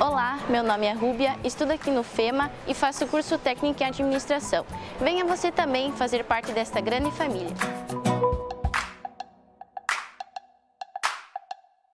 Olá, meu nome é Rúbia, estudo aqui no FEMA e faço curso técnico em administração. Venha você também fazer parte desta grande família.